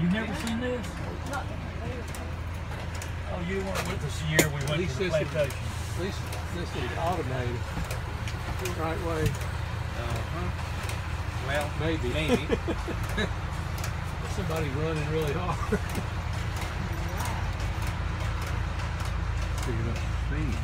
You never seen this? Oh, you weren't with us the year we went to the this plantation. at least this is automated. Right way, Uh-huh. Well, maybe. maybe. somebody running really hard. Figure up speed.